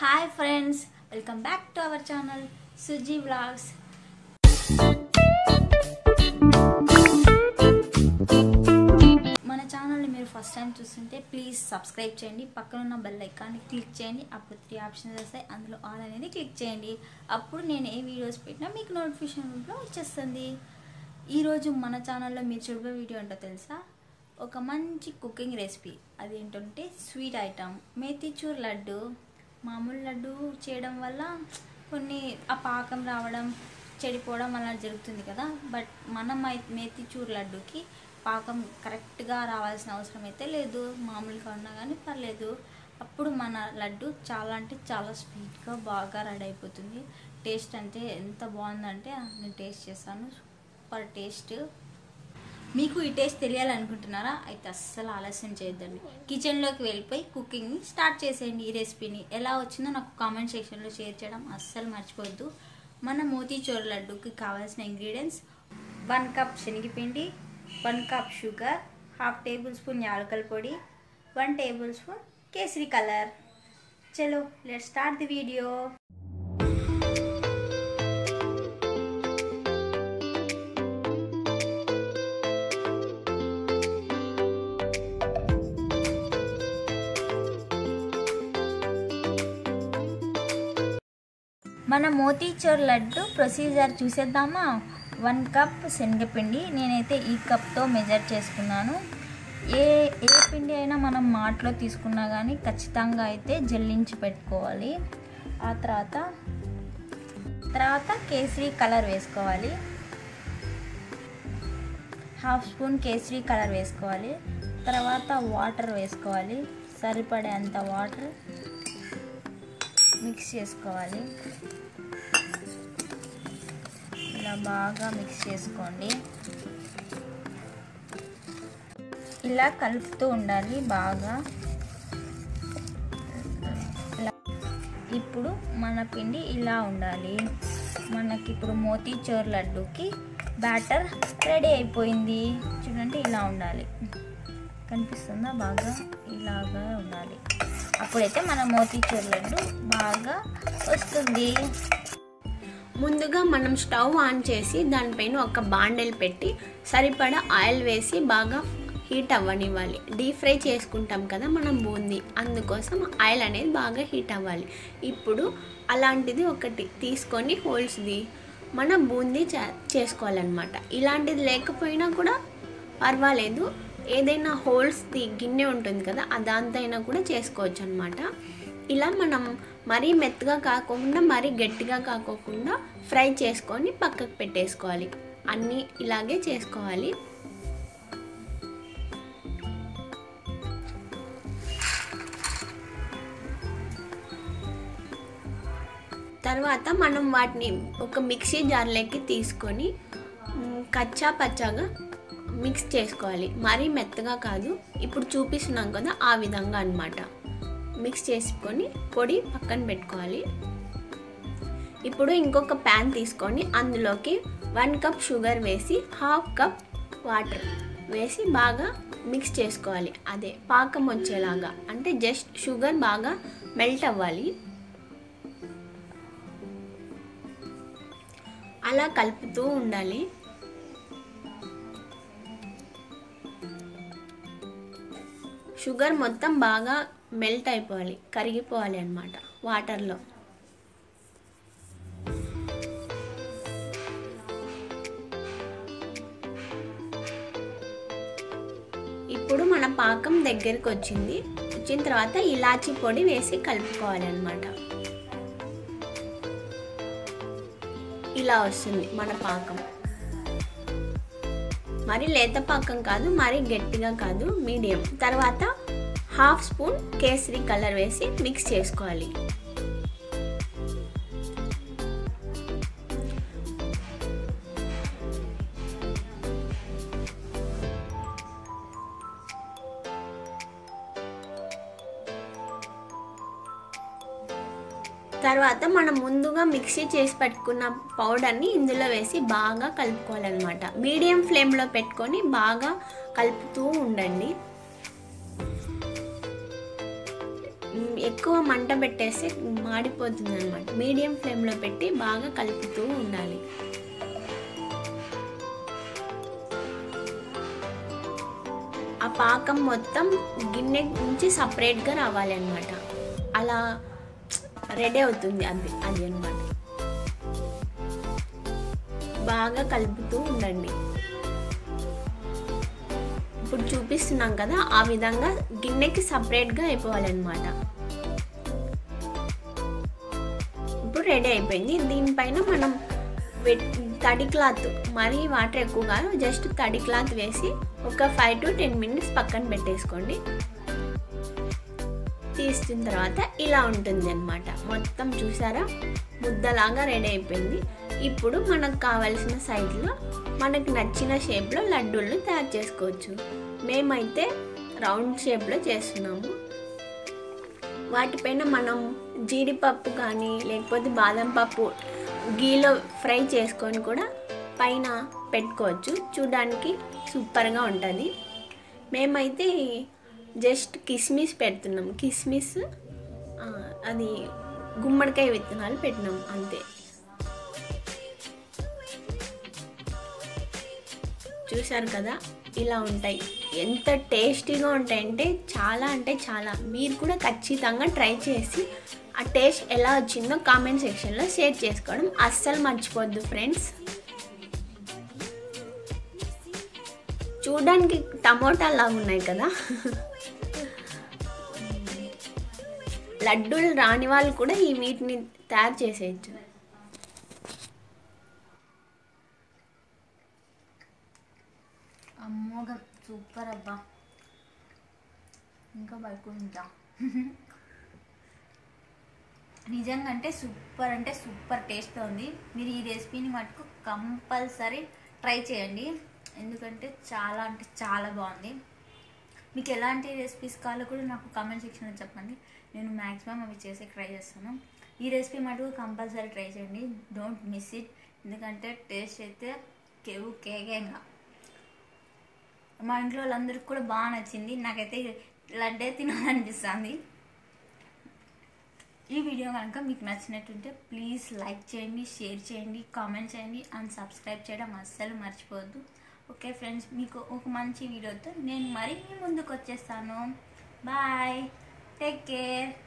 Hi friends welcome back to our channel Suji vlogs మన ఛానల్ని మీరు ఫస్ట్ టైం చూస్తుంటే ప్లీజ్ సబ్స్క్రైబ్ చేయండి. పక్కన ఉన్న బెల్ ఐకాన్ని క్లిక్ చేయండి. అప్పుడు త్రీ ఆప్షన్స్ వస్తాయి. అందులో ఆల్ అనేది క్లిక్ చేయండి. అప్పుడు నేను ఏ వీడియోస్ పెట్టినా మీకు నోటిఫికేషన్ రూపంలో వచ్చేస్తుంది. ఈరోజు మన ఛానల్లో మీరు చూడబోయే వీడియో ఏంటో తెలుసా? ఒక మంచి కుకింగ్ రెసిపీ అదేంటంటే స్వీట్ ఐటమ్ మేతిచూర్ లడ్డు. మామూలు లడ్డు చేయడం వల్ల కొన్ని ఆ పాకం రావడం చెడిపోవడం అలా జరుగుతుంది కదా. బట్ మనం మై- మేతిచూర్ లడ్డుకి పాకం కరెక్ట్గా రావాల్సిన అవసరం అయితే లేదు. మామూలుగా ఉన్నా కానీ పర్లేదు. అప్పుడు మన లడ్డు చాలా అంటే చాలా స్వీట్గా బాగా రెడీ అయిపోతుంది. టేస్ట్ అంటే ఎంత బాగుందంటే నేను టేస్ట్ చేస్తాను. Super taste. మీకు ఈ టేస్ట్ తెలియాలనుకుంటున్నారా? అయితే అస్సలు ఆలస్యం చేయొద్దండి. కిచెన్లోకి వెళ్ళిపోయి కుకింగ్ని స్టార్ట్ చేసేయండి ఈ రెసిపీని. ఎలా వచ్చిందో నాకు కామెంట్ సెక్షన్లో షేర్ చేయడం అస్సలు మర్చిపోవద్దు. మన మోతీచూర్ లడ్డూకి కావాల్సిన ఇంగ్రీడియంట్స్ వన్ కప్ శనగపిండి one cup sugar half tablespoon యాలకల పొడి one tablespoon kesari colour. చలో లెట్ స్టార్ట్ ది వీడియో. మన మోతీచూర్ లడ్డు ప్రొసీజర్ చూసేద్దామా? వన్ కప్ శనగపిండి. నేనైతే ఈ కప్తో మెజర్ చేసుకున్నాను. ఏ ఏ పిండి అయినా మనం మాటలో తీసుకున్నా కానీ ఖచ్చితంగా అయితే జల్లించి పెట్టుకోవాలి. ఆ తర్వాత తర్వాత కేసరి కలర్ వేసుకోవాలి. హాఫ్ స్పూన్ కేసరి కలర్ వేసుకోవాలి. తర్వాత వాటర్ వేసుకోవాలి. సరిపడే అంత వాటర్ మిక్స్ చేసుకోవాలి. ఇలా బాగా మిక్స్ చేసుకోండి. ఇలా కలుపుతూ ఉండాలి బాగా. ఇలా ఇప్పుడు మన పిండి ఇలా ఉండాలి. మనకి ఇప్పుడు మోతీచూర్ లడ్డూకి బ్యాటర్ రెడీ అయిపోయింది. చూడండి ఇలా ఉండాలి. కనిపిస్తుందా? బాగా ఇలాగా ఉండాలి. అప్పుడైతే మన మోతీచూర్ లడ్డు బాగా వస్తుంది. ముందుగా మనం స్టవ్ ఆన్ చేసి దానిపైన ఒక బాండెల్ పెట్టి సరిపడా ఆయిల్ వేసి బాగా హీట్ అవ్వనివ్వాలి. డీప్ ఫ్రై చేసుకుంటాం కదా మనం బూందీ. అందుకోసం ఆయిల్ అనేది బాగా హీట్ అవ్వాలి. ఇప్పుడు అలాంటిది ఒకటి తీసుకొని హోల్స్ది. మనం బూందీ చే చేసుకోవాలన్నమాట. ఇలాంటిది లేకపోయినా కూడా పర్వాలేదు. ఏదైనా హోల్స్ది గిన్నె ఉంటుంది కదా అదంతైనా కూడా చేసుకోవచ్చు అనమాట ఇలా మనం మరీ మెత్తగా కాకుండా మరీ గట్టిగా కాకోకుండా ఫ్రై చేసుకొని పక్కకు పెట్టేసుకోవాలి. అన్నీ ఇలాగే చేసుకోవాలి. తర్వాత మనం వాటిని ఒక మిక్సీ జార్లోకి తీసుకొని కచ్చా పచ్చాగా మిక్స్ చేసుకోవాలి. మరీ మెత్తగా కాదు ఇప్పుడు చూపిస్తున్నాం కదా ఆ విధంగా అన్నమాట. మిక్స్ చేసుకొని పొడి పక్కన పెట్టుకోవాలి. ఇప్పుడు ఇంకొక ప్యాన్ తీసుకొని అందులోకి వన్ కప్ షుగర్ వేసి హాఫ్ కప్ వాటర్ వేసి బాగా మిక్స్ చేసుకోవాలి. అదే పాకం వచ్చేలాగా. అంటే జస్ట్ షుగర్ బాగా మెల్ట్ అవ్వాలి. అలా కలుపుతూ ఉండాలి. షుగర్ మొత్తం బాగా మెల్ట్ అయిపోవాలి కరిగిపోవాలి అన్నమాట వాటర్లో. ఇప్పుడు మన పాకం దగ్గరికి వచ్చింది. వచ్చిన తర్వాత ఇలాచీ పొడి వేసి కలుపుకోవాలి అనమాట ఇలా వస్తుంది మన పాకం. మరి లేత పాకం కాదు మరి గట్టిగా కాదు మీడియం. తర్వాత హాఫ్ స్పూన్ కేసరి కలర్ వేసి మిక్స్ చేసుకోవాలి. తర్వాత మనం ముందుగా మిక్సీ చేసి పెట్టుకున్న పౌడర్ని ఇందులో వేసి బాగా కలుపుకోవాలన్నమాట. మీడియం ఫ్లేమ్లో పెట్టుకొని బాగా కలుపుతూ ఉండండి. ఎక్కువ మంట పెట్టేస్తే మాడిపోతుంది అనమాట మీడియం ఫ్లేమ్లో పెట్టి బాగా కలుపుతూ ఉండాలి. ఆ పాకం మొత్తం గిన్నె నుంచి సపరేట్గా రావాలి అనమాట అలా రెడీ అవుతుంది అది అది అనమాట బాగా కలుపుతూ ఉండండి. ఇప్పుడు చూపిస్తున్నాం కదా ఆ విధంగా గిన్నెకి సపరేట్గా అయిపోవాలన్నమాట. ఇప్పుడు రెడీ అయిపోయింది. దీనిపైన మనం తడి క్లాత్ మరీ వాటర్ ఎక్కువ కాదు జస్ట్ తడి క్లాత్ వేసి ఒక ఫైవ్ టు టెన్ మినిట్స్ పక్కన పెట్టేసుకోండి. తీసిన తర్వాత ఇలా ఉంటుంది అనమాట మొత్తం చూసారా? ముద్దలాగా రెడీ అయిపోయింది. ఇప్పుడు మనకు కావాల్సిన సైజులో మనకు నచ్చిన షేప్లో లడ్డూలను తయారు చేసుకోవచ్చు. మేమైతే రౌండ్ షేప్లో చేస్తున్నాము. వాటిపైన మనం జీడిపప్పు కానీ లేకపోతే బాదం పప్పు గీలో ఫ్రై చేసుకొని కూడా పైన పెట్టుకోవచ్చు. చూడడానికి సూపర్గా ఉంటుంది. మేమైతే జస్ట్ కిస్మిస్ పెడుతున్నాం. కిస్మిస్ అది గుమ్మడికాయ విత్తనాలు పెట్టినాం అంతే. చూశారు కదా ఇలా ఉంటాయి. ఎంత టేస్టీగా ఉంటాయంటే చాలా అంటే చాలా. మీరు కూడా ఖచ్చితంగా ట్రై చేసి ఆ టేస్ట్ ఎలా వచ్చిందో కామెంట్ సెక్షన్లో షేర్ చేసుకోవడం అస్సలు మర్చిపోద్దు ఫ్రెండ్స్. చూడడానికి టమోటాలు లాగా ఉన్నాయి కదా. లడ్డూలు రాని వాళ్ళు కూడా ఈ వీటిని తయారు చేసేయచ్చు. అమ్మోగం సూపర్ అబ్బా. ఇంకా పడుకుంటా. నిజంగా అంటే సూపర్ అంటే సూపర్ టేస్ట్ ఉంది. మీరు ఈ రెసిపీని మటుకు కంపల్సరీ ట్రై చేయండి. ఎందుకంటే చాలా అంటే చాలా బాగుంది. మీకు ఎలాంటి రెసిపీస్ కావాలో కూడా నాకు కామెంట్ సెక్షన్లో చెప్పండి. నేను మ్యాక్సిమం అవి చేసి ట్రై చేస్తాను. ఈ రెసిపీ మటుకు కంపల్సరీ ట్రై చేయండి. డోంట్ మిస్ ఇట్ ఎందుకంటే టేస్ట్ అయితే కేవు కేకేగా మా ఇంట్లో వాళ్ళందరికీ కూడా బాగా నచ్చింది. నాకైతే లడ్డే తినాలనిపిస్తుంది. ఈ వీడియో కనుక మీకు నచ్చినట్టుంటే ప్లీజ్ లైక్ చేయండి షేర్ చేయండి కామెంట్ చేయండి అండ్ సబ్స్క్రైబ్ చేయడం అస్సలు మర్చిపోవద్దు. ఓకే ఫ్రెండ్స్ మీకు ఒక మంచి వీడియోతో నేను మరీ ముందుకు వచ్చేస్తాను బాయ్ Take care.